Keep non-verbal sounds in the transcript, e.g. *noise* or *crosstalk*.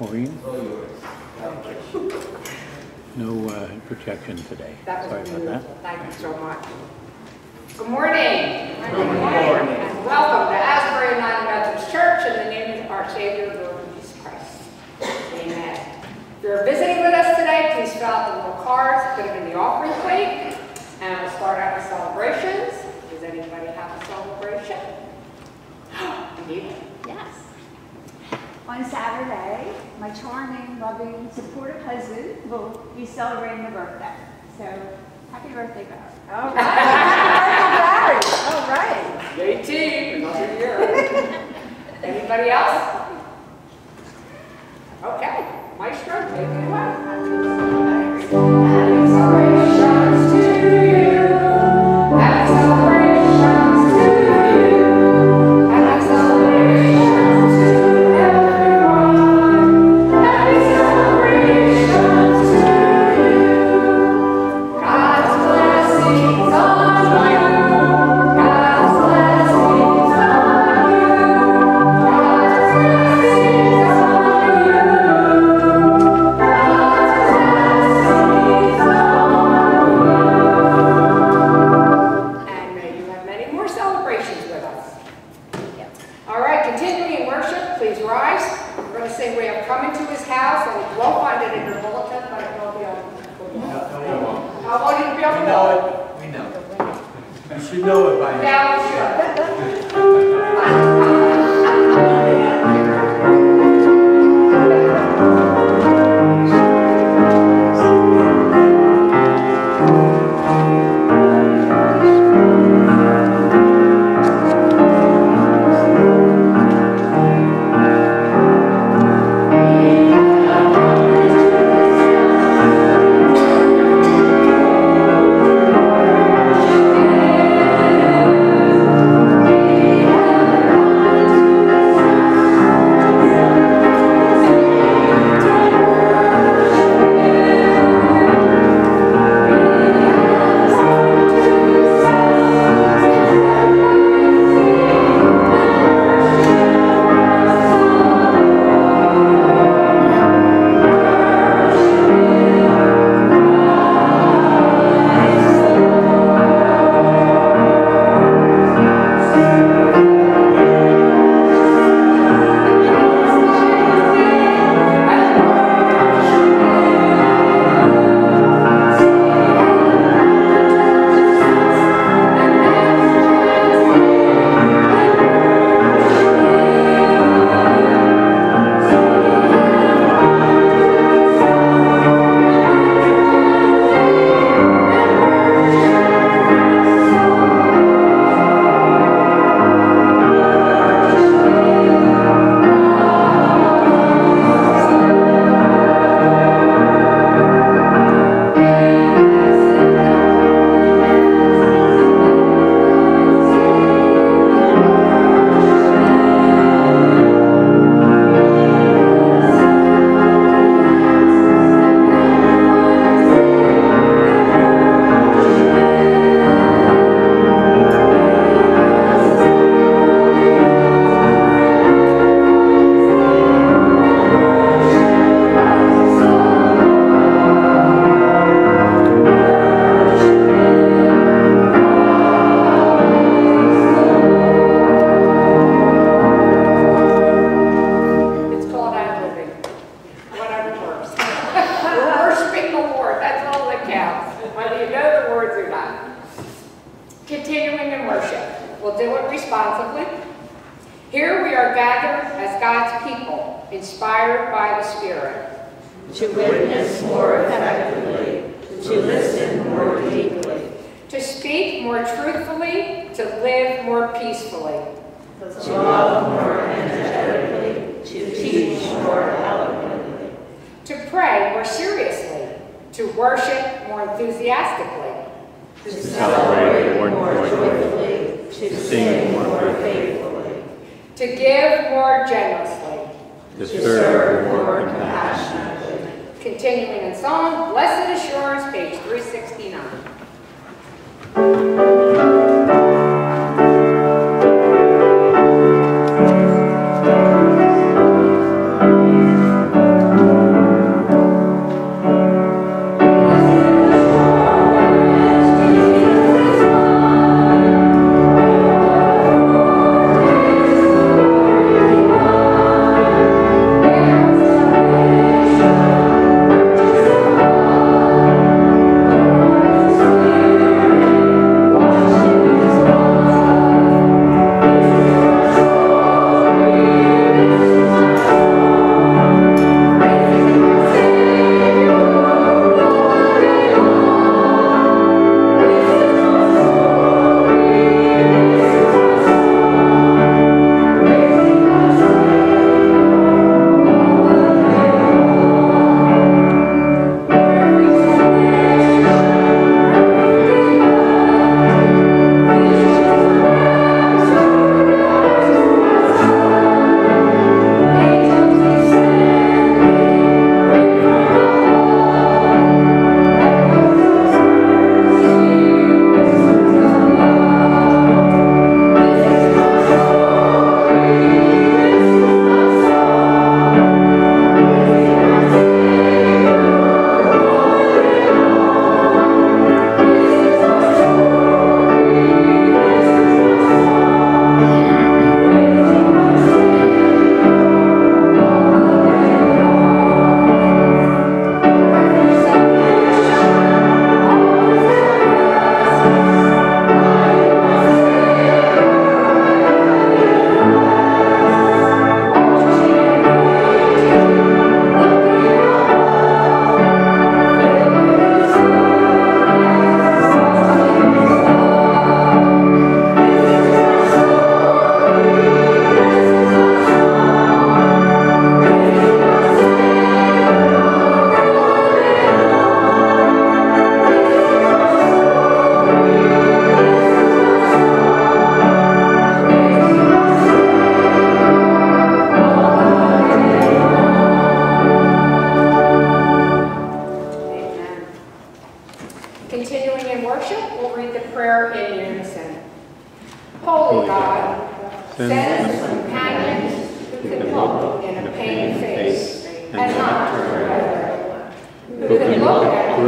Maureen? No uh, projection today. Sorry about that. Thank you so much. Good morning. Good morning. Good morning. And welcome to Asbury United Methodist Church in the name of our Savior, Lord Jesus Christ. Amen. If you're visiting with us today, please fill out the little cards, put them in the offering plate, and we'll start out with celebrations. Does anybody have a celebration? *gasps* Indeed. Yes. On Saturday, my charming, loving, supportive husband will be celebrating a birthday. So, happy birthday, Barry. All *laughs* right. Happy birthday, Barry. All right. 18, another year. *laughs* Anybody else? Okay, Maestro, I want you to be on We the know. It, we know. You should know it by now. Now, do it responsibly. Here we are gathered as God's people, inspired by the Spirit. to witness more effectively, to listen more deeply, To speak more truthfully, to live more peacefully. to love more energetically, to teach more eloquently, To pray more seriously, to worship more enthusiastically. to celebrate more joyfully, to sing more faithfully, To give more generously. to serve more compassionately. Continuing in song, Blessed Assurance, page 369. And not away. Who can look at